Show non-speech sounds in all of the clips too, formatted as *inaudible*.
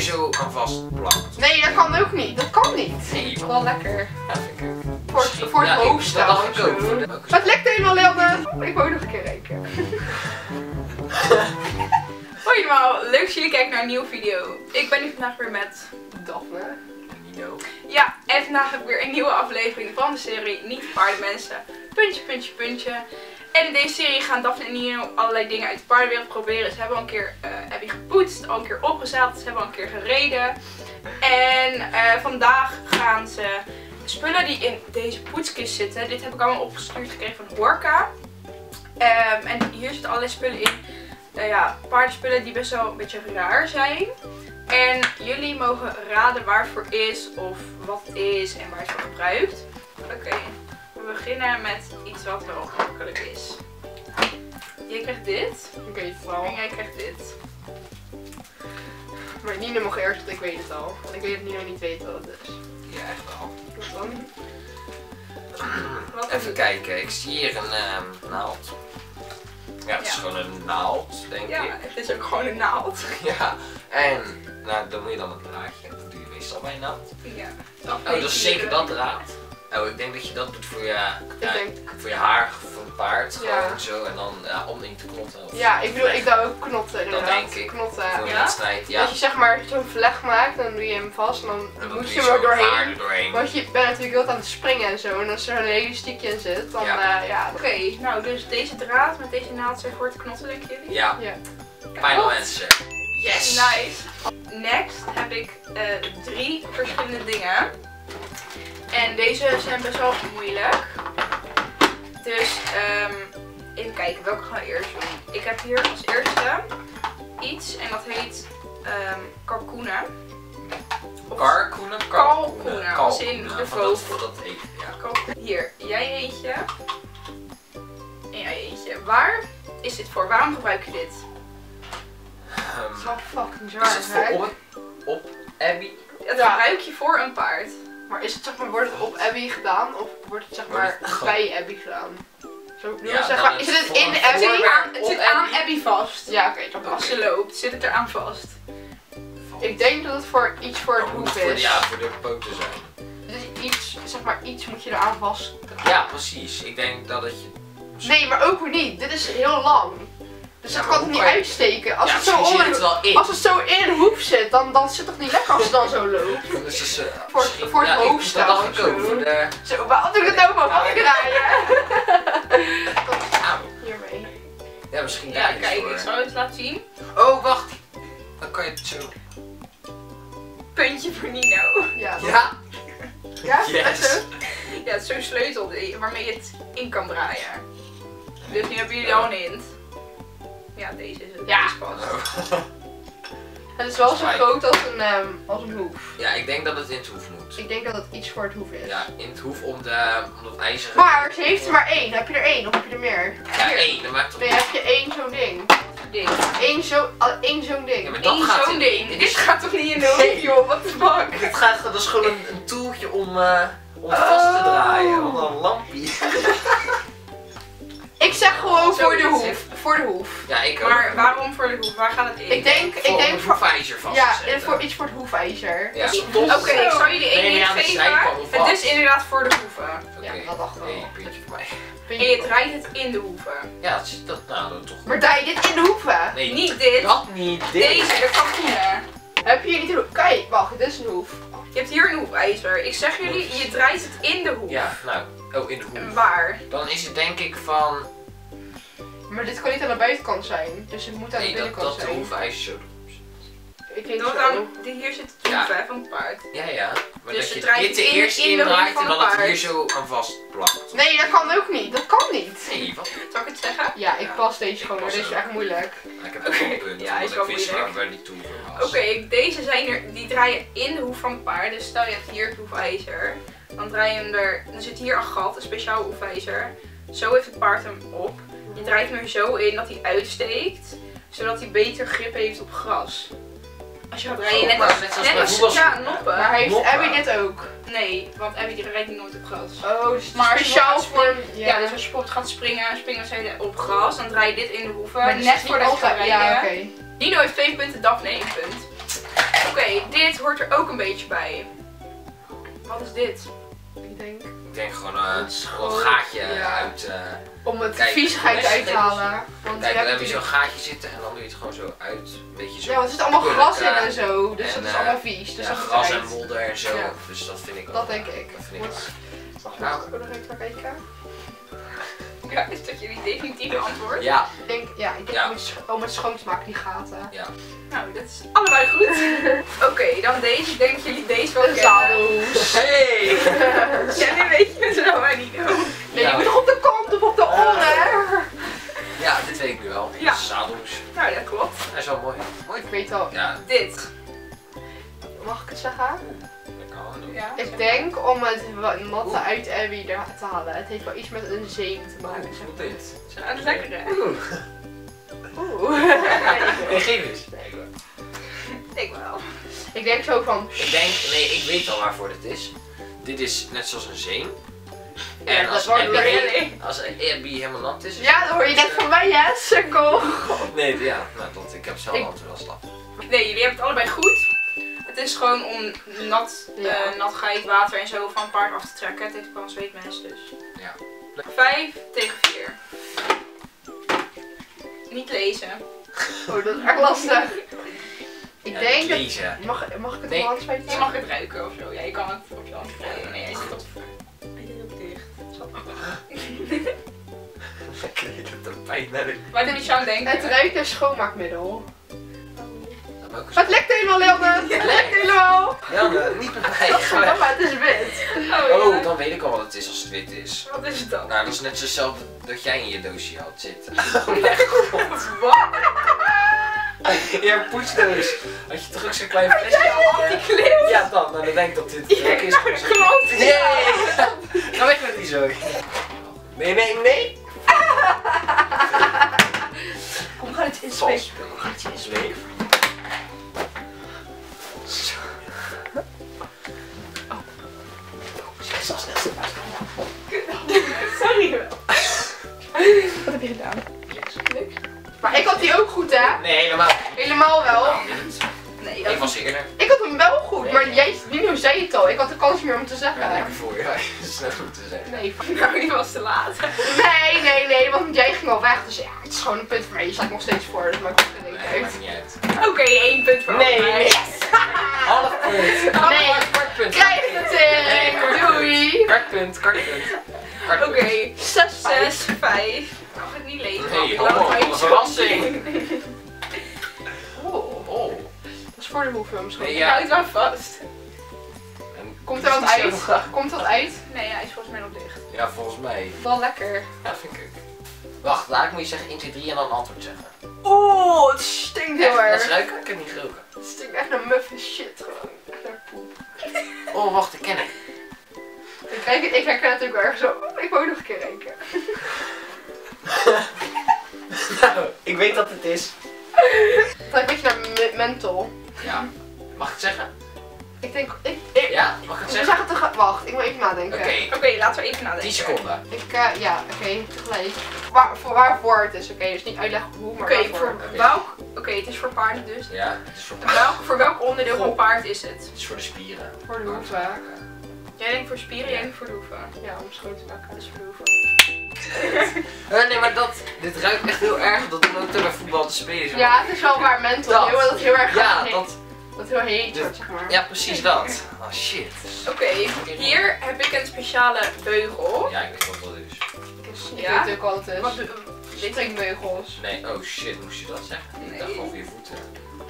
zo aan vastplakt. Nee, dat kan ook niet. Dat kan niet. Nee, Wel lekker. Ja, vind ik ook. Voor, Misschien- voor het hoofd Dat dacht ik ook. zo. voor de- Maar het lekt helemaal. Ik wou nog een keer rekenen. *laughs* Hoi allemaal, leuk dat jullie kijken naar een nieuwe video. Ik ben hier vandaag weer met... Daphne. Nino. Ja, en vandaag heb ik weer een nieuwe aflevering van de serie Niet de Paardenmensen. Puntje, puntje, puntje. En in deze serie gaan Daphne en Nino allerlei dingen uit de paardenwereld proberen. Ze hebben al een keer Abby gepoetst, al een keer opgezeld, ze hebben al een keer gereden. En eh, vandaag gaan ze spullen die in deze poetskist zitten. Dit heb ik allemaal opgestuurd gekregen van Horka. Ehm, en hier zitten allerlei spullen in. eh, ja, paardenspullen die best wel een beetje raar zijn. En jullie mogen raden waar het voor is of wat het is en waar het voor gebruikt. Oké, we beginnen met iets wat wel makkelijk is. Jij krijgt dit Ik weet het en jij krijgt dit. Maar Nina mag eerst, want ik weet het al. Want ik weet dat Nina niet weet wat het is. Ja, echt wel. Wat dan? Wat Even het? kijken, ik zie hier een ehm, naald. Ja, het is Ja. gewoon een naald, denk Ja, ik. het is ook gewoon een naald. *laughs* Ja, en nou, dan moet je dan een draadje. Dat doe je meestal bij een naald. Ja. Oh, dat is zeker dat draad. Oh, ik denk dat je dat doet voor je, ja, denk... voor je haar van het paard. Ja. Gewoon zo. En dan ja, om in te knotten. of Ja, ik bedoel, ik doe ook knotten inderdaad. denk ik. Knotten. Voor een Ja? wedstrijd, ja. Dat je zeg maar zo'n vleg maakt, dan doe je hem vast en dan En dan moet je hem er doorheen. doorheen. Want je bent natuurlijk heel aan het springen en zo. En als er een elastiekje in zit, dan Ja. ja, ja Oké, nou dus deze draad met deze naald zijn voor het knotten, denken jullie? Ja, Klopt. mensen. Yes! Nice. Next heb ik eh, drie verschillende dingen. En deze zijn best wel moeilijk. Dus ehm, even kijken, welke gaan we eerst doen? Ik heb hier als eerste iets en dat heet ehm kalkoenen. Of Karkoenen? Kalkoenen, als in Kalkoenen, de vogel. Dat heet, ja. Hier, jij eentje. En jij eentje. Waar is dit voor? Waarom gebruik je dit? Is wel fucking is zwaar, het voor op, op Abby? Dat Ja. gebruik je voor een paard. Maar is het zeg maar, wordt het op Abby gedaan of wordt het zeg maar het bij Abby gedaan? Zo Ja, zeg maar, is het in Abby? zit, aan, het op zit aan Abby. Abby vast. Ja, oké, Als ze loopt, zit het eraan vast. Ik denk dat het voor iets voor het voor, is. ja, voor de poten zijn. Dus iets, zeg maar, iets moet je eraan vast. Ja, precies. Ik denk dat het je... Nee, maar ook weer niet. Dit is heel lang. Dus Ja, dat kan het niet uitsteken. Als, ja, het zo onder, het wel in. als het zo in een hoef zit, dan, dan zit het toch niet lekker als het dan zo loopt. Dan is het, eh, Voor- misschien- voor het ja, hoofd Dat dacht staan ik ook. zo. Voor de... Zo, waarom doe ik het nou maar? Ik draaien? *laughs* Hiermee. Ja, misschien Ja, kijk, voor. ik zal het laten zien. Oh, wacht. Dan kan je het zo... Puntje voor Nino. Ja, dat- Ja? ja? *laughs* Yes. zo? Ja, het is zo'n sleutel die- waarmee je het in kan draaien. Dus nu hebben jullie al een hint. Ja, deze is het. Ja. Deze past. *laughs* Het is wel zo groot als een, ehm, als een hoef. Ja, ik denk dat het in het hoef moet. Ik denk dat het iets voor het hoef is. Ja, in het hoef om, de, om dat ijzeren... Maar ze heeft er maar één. Heb je er één of heb je er meer? Ja, één. Dat maakt toch Nee, heb je één zo'n ding. Ding. Eén zo, al- één zo'n ding. Ja, maar dat Eén gaat zo'n in- ding. dit gaat toch niet in de hoek, joh? What the fuck? *laughs* Het gaat, dat is gewoon een, een toeltje om, eh, om het vast te Oh. draaien. Om een lampje. Ik zeg gewoon voor de hoef. Voor de hoef. Ja, ik ook. Maar waarom voor de hoek? Waar gaat het in? Ik denk, Voor ik denk voor... een hoefijzer vast Ja, voor iets voor het hoefijzer. Ja. Oké, ik zal jullie één ding aan de geven. Het is inderdaad voor de hoeven. Oké. Ja, dat dacht ik wel. Nee, puntje voor mij. En je draait het in de hoeven. Ja, dat zit dat nou dan toch. Maar draai je dit in de hoeven? Nee, Niet dit. dat niet. Dit. Deze, de kalkoenen. Heb je hier niet een hoef? Kijk, wacht, dit is een hoef. Je hebt hier een hoefijzer. Ik zeg jullie, je draait het in de hoef. Ja, nou. Oh, in de En hoef. waar? Dan is het denk ik van. Maar dit kan niet aan de buitenkant zijn. Dus het moet aan de Nee, dat, binnenkant dat de zijn. hoefijzer zo. Ik denk Dat zo. die- hier zit het Ja. hoef hè, van het paard. Ja, ja. Maar Dus dat je je draait dit het er in- eerst in de indraait van en dan het het hier zo aan vastplakt. Nee, dat kan ook niet. Dat kan niet. Nee, wat? Zal ik het zeggen? Ja, ik Ja, pas deze ik gewoon, maar pas deze is echt moeilijk. Ik heb ook wel een punt, ja, is omdat wel ik wist moeilijk. waar, waar die toe was. Oké, deze zijn er, die draaien in de hoef van het paard. Dus stel je hebt hier het hoefijzer. Dan draai je hem er, dan zit hier een gat, een speciaal hoefijzer. Zo heeft het paard hem op. Je draait hem er zo in dat hij uitsteekt. Zodat hij beter grip heeft op gras. Als je gaat rijden, net als, net als ja, noppen. Maar heeft Noppen. Abby dit ook? Nee, want Abby die rijdt nooit op gras. Oh, dus Maar als je speciaal gaat voor... Ja. dus als je bijvoorbeeld gaat springen, springen ze op gras, dan draai je dit in de hoeven. Maar dus net gaat altijd- rijden. Ja, oké. Dino heeft twee punten, Daphne één punt. Oké, Oké, dit hoort er ook een beetje bij. Wat is dit? Ik denk Ik denk gewoon eh, Een gaatje ja. uit. eh, om het Kijk, viezigheid nee, uit te halen. Want kijk, dan heb je zo'n gaatje zitten en dan doe je het gewoon zo uit. Beetje zo. Ja, want er zit allemaal gras in en zo. Dus En, dat is eh, allemaal vies. Dus ja, gras en modder en zo. Ja. Dus dat vind ik wel. Dat denk ik. Dat vind ik. Wacht, Nou. mag ik nog even kijken? *laughs* Ja, is dat jullie definitieve antwoord? Ja, Ik denk, ja, ik denk Ja. om, het, om het schoon te maken, die gaten. ja. Nou, dat is allebei goed. *laughs* Oké, dan deze. Ik denk dat jullie deze wel kennen. zadelhoes. Hey! *laughs* Ja, nu weet je het zo, maar niet doen. Nee, Ja. je moet toch op de kant of op de oren? Ja, dit weet ik nu wel. Ja. Nou, dat klopt. Hij is wel mooi. Mooi. Ik weet al. Ja, Dit. Mag ik het zeggen? Ik denk om het wat natte uit Abby er te halen. Het heeft wel iets met een zeem te maken. Oeh, dit? Ja, is lekker hè? Oeh. Oeh. *laughs* Nee, eens. Nee, ik wel. Ik wel. ik denk zo van. Ik denk, nee, ik weet al waarvoor dit is. Dit is net zoals een zeem. Ja, En als Abby, really. als Abby helemaal nat is. is Ja, dat hoor je net van mij, hè, sukkel. Nee, ja, nou, dat, ik heb zelf Ik- altijd wel slap. Nee, jullie hebben het allebei goed. Het is gewoon om nat, Ja. eh, nat geit water en zo van een paard af te trekken. Het heeft ook wel een zweetmens dus. Ja. Vijf tegen vier. Niet lezen. *laughs* Oh, dat is echt lastig. Ik Ja, denk dat. lezen. Mag, mag ik het Nee. wel aanspreken? Je mag het ruiken of zo. Ja, je kan het op je hand krijgen. Nee, hij zit op. Hij zit op dicht. *laughs* Ik weet het een pijn naar de... Waar doe je zo aan denken? Het ruikt naar schoonmaakmiddel. Het lekt helemaal, Leanne! *laughs* Het lekt helemaal! Ja, nou, niet met mij. *laughs* Ja, Ga maar het is wit. Oh, ja. Oh, dan weet ik al wat het is als het wit is. Wat is het dan? Nou, dat is net zo hetzelfde dat jij in je doosje had zitten. *laughs* Oh mijn god. Wat? Ja, poetsdoos. Had je toch ook zo'n klein flesje aan? Die? Ja, dan. Nou, dan denk ik dat dit Ja, ook is. nou, geloof ik. Nee! Ga weg met die zo. Nee, nee, nee. Kom, gaan het inspreken. We gaan het inspreken. Gedaan? Maar ik had die ook goed, hè? Nee, helemaal Helemaal wel. Niet. Nee, Ik was eerder. Ik had hem wel goed, Nee. maar jij, Nino zei het al. Ik had de kans meer om te Ja, zeggen. lekker voor je. Snel *laughs* moeten zeggen. Nee, Nou, die was te laat. *laughs* nee, nee, nee, want jij ging al weg. Dus ja, het is gewoon een punt voor mij. Je staat nog steeds voor, dus maakt het Nee, maakt uit. niet uit. Oké, één punt voor Nee, mij. *laughs* nee. Half punt. Nee. kwart punt. Krijg het in! Doei! Kartpunt, kartpunt. Kartpunt. Oké, Zes, vijf. zes, vijf. Ik mag het niet lezen. Ik oh, laat een *laughs* verrassing. Oh, Oh. dat is voor de hoeveel misschien. Nee, Ik ja. hou het wel vast. En- Komt er wat uit? Komt dat uit? Nee, hij is volgens mij nog dicht. Ja, volgens mij. Wel lekker. Ja, vind ik ook. Wacht, daar moet je zeggen 1, 2, 3 en dan een antwoord zeggen. Oeh, het stinkt heel Echt, dat is erg. ruiken? Ik heb niet geroken. Het stinkt echt naar muffin shit gewoon. Echt naar poep. Oh, wacht, ik ken het. Ik, kijk, ik herken het natuurlijk wel erg zo. Ik wou nog een keer renken. *laughs* nou, ik weet dat het is. Het ruikt een beetje naar me- menthol. Ja. Mag ik het zeggen? Ik denk, ik, ik, Ja, mag ik het we zeggen? zeggen tegelijk. Wacht, ik moet even nadenken. Oké, Oké, laten we even nadenken. 10 seconden. Ik, eh, ja, oké, tegelijk. Waar, voor waarvoor het is, oké. Dus niet uitleggen hoe, maar Oké, waarvoor. voor Oké. welk... Oké, het is voor paarden dus. Ja, het is voor, Welk, voor welk onderdeel van paard is het? het is voor de spieren. Voor de hoeven. Jij denkt voor spieren, jij denkt voor de hoeven. Ja, om schoon te maken. Dat is voor de hoeven. *laughs* Eh, nee, maar dat, dit ruikt echt heel erg. Dat doen we ook bij voetbal te spelen. zo. Ja, het is wel waar menthol. Dat. Heel, dat heel erg Ja, dat, dat heel heet Dus- wordt, zeg maar. ja, precies dat. Oh shit. Oké, hier heb ik een speciale beugel. Ja, ik weet wat dat is. Dus ik Ja? weet ook wat het is. Wat dit Stringbeugels. Nee, oh shit, moest je dat zeggen? Ik Nee. dacht over je voeten.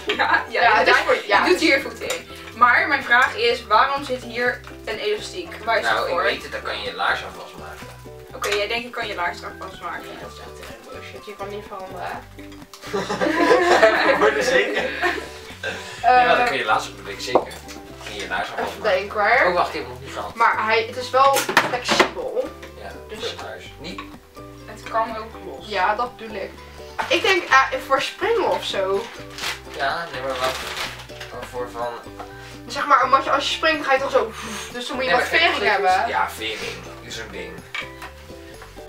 *laughs* Ja, ja, Ja, het voor... Ja, je doet hier voeten in. Maar mijn vraag is, waarom zit hier een elastiek? Waar is Nou, dat ik voor? weet het, dan kan je je laars aan vastmaken. Oké, jij denkt ik kan je laars straks vastmaken. dat is echt een bullshit. Je kan niet veranderen. Ik word er zeker. *laughs* Eh, ja, dan kun je laars, dat weet ik zeker. Kun je je laars aan even vastmaken. denken hoor. Oh, wacht, ik heb het nog niet gehad. Maar hij, het is wel flexibel. Ja, Dus-. Niet. Het kan ook los. Ja, dat bedoel ik. Ik denk eh, voor springen of zo. Ja, nee, maar wat? Waarvoor van. Zeg maar, omdat je als je springt ga je toch zo. Dus dan moet je Nee, wat vering kijk, hebben. Ja, vering. Is een ding.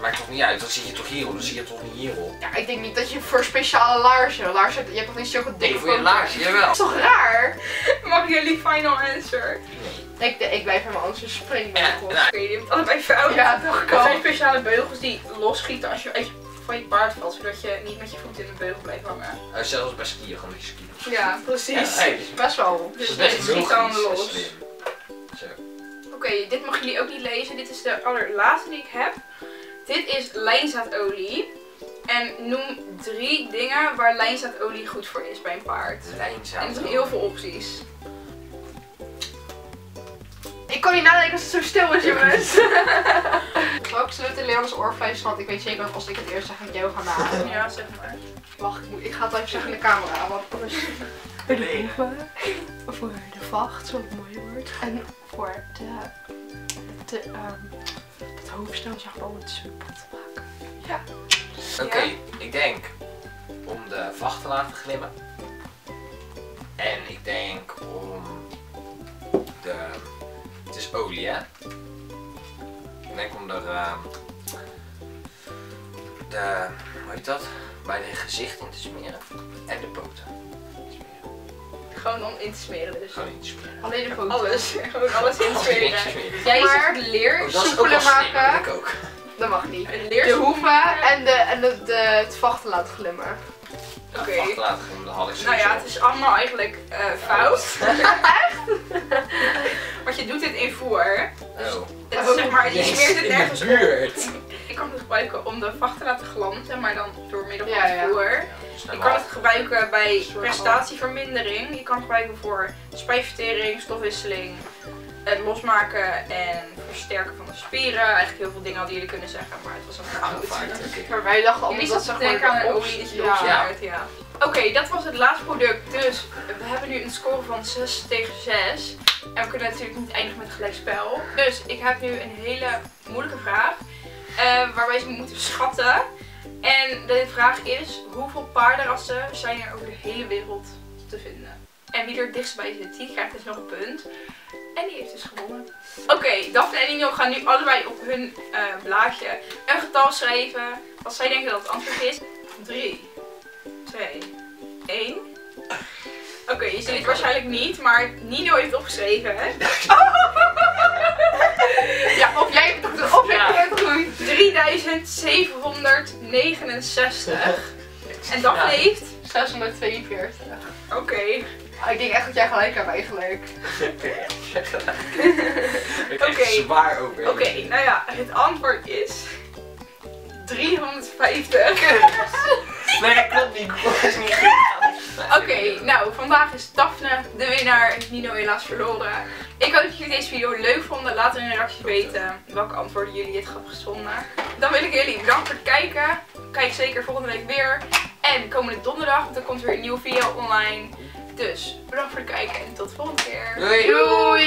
Maakt toch niet uit, dan zie je toch hierop, dan zie je toch niet hierop. Ja, ik denk niet dat je voor speciale laarzen, laarzen, je hebt toch niet zulke dikke Nee, voor je laarzen, jawel. Dat is toch raar? *laughs* Mag jullie final answer? Nee. Ik, ik blijf helemaal anders een Ja, springbeugel. nou, Oké, jullie hebben het allebei fout. Ja, toch Er zijn kan. speciale beugels die losschieten als je je, van je paard valt, zodat je niet met je voet in de beugel blijft hangen. eh, zelfs bij skiën, gewoon die skiën. Ja, precies. Ja, hey, dus Best wel. Dus dat is dan logisch, los. Zo. Oké, dit mogen jullie ook niet lezen. Dit is de allerlaatste die ik heb. Dit is lijnzaadolie. En noem drie dingen waar lijnzaadolie goed voor is bij een paard. Lijnzaad. En er zijn heel veel opties. Ik kan niet nadenken als het zo stil is, jongens. *laughs* Zal ik Leonas oorvlees, want ik weet zeker dat als ik het eerst zeg, ik jou ga nadenken. Ja, zeg maar. Wacht, ik, moet, ik ga het even zeggen in de camera, want anders... Voor de voor de vacht, zo mooi wordt. En voor de... de um, het hoofdstel, zeg maar, om het super te maken. Ja. Oké, Ja? ik denk om de vacht te laten glimmen. En ik denk om de... Het is olie, hè? Ik denk om er... ehm, de... Hoe heet dat? Bij de gezicht in te smeren. En de poten. Smeren. Gewoon om in te smeren dus. Gewoon in te smeren. Alleen de foto. Alles. *laughs* Gewoon alles in te *laughs* Alles in te smeren. Jij Maar- leer. Oh, soepeler maken. dat ik ook. Dat mag niet. Leer. De hoeven en, de, en de, de, het vacht te laten glimmen. Oké. Laten glimmen, dat had ik Nou sowieso. ja, het is allemaal eigenlijk eh, fout. *laughs* Want je doet dit in voer. Oh. Het is zeg maar, je Yes, smeert het nergens de op. buurt. *laughs* Ik kan het gebruiken om de vacht te laten glanzen, maar dan door middel van Ja, ja. voer. Dus Je nou kan het gebruiken bij prestatievermindering. Je kan het gebruiken voor spijsvertering, stofwisseling, het losmaken en versterken van de spieren. Eigenlijk heel veel dingen hadden jullie kunnen zeggen, maar het was een Ah, fout. Maar wij dachten allemaal dat te maar aan een olie dat je ja. lossmaakt, ja. Oké, dat was het laatste product. Dus we hebben nu een score van 6 tegen 6. En we kunnen natuurlijk niet eindigen met gelijkspel. Dus ik heb nu een hele moeilijke vraag. eh, waarbij ze moeten schatten. En de vraag is, hoeveel paardenrassen zijn er over de hele wereld te vinden? En wie er het dichtst bij zit, die krijgt dus nog een punt. En die heeft dus gewonnen. Oké, Daphne en Nino gaan nu allebei op hun eh, blaadje een getal schrijven. Wat zij denken dat het antwoord is. 3, 2, 1. Oké, je ziet het waarschijnlijk niet, maar Nino heeft opgeschreven, hè? *laughs* Ja, of jij hebt het goed. 3769. En Ja. heeft... 642. Oké. Ah, ik denk echt dat jij gelijk hebt eigenlijk. *laughs* Ik Oké. echt zwaar over. Oké, nou ja, het antwoord is... 350. *laughs* Nee, dat klopt niet. Dat is niet goed. Oké, nou, vandaag is Daphne de winnaar. Heeft Nino helaas verloren. Ik hoop dat jullie deze video leuk vonden. Laat in de reacties weten welke antwoorden jullie het grappigst vonden. Dan wil ik jullie bedanken voor het kijken. Kijk zeker volgende week weer. En komende donderdag, want dan komt er weer een nieuwe video online. Dus bedankt voor het kijken en tot de volgende keer. Doei. Doei!